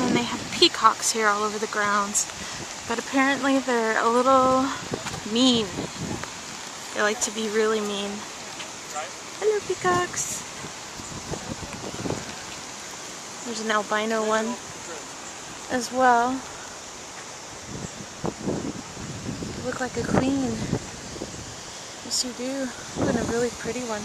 then they have peacocks here all over the grounds. But apparently they're a little mean. They like to be really mean. Hello peacocks. There's an albino one as well. You look like a queen. Yes you do. Ooh, and a really pretty one.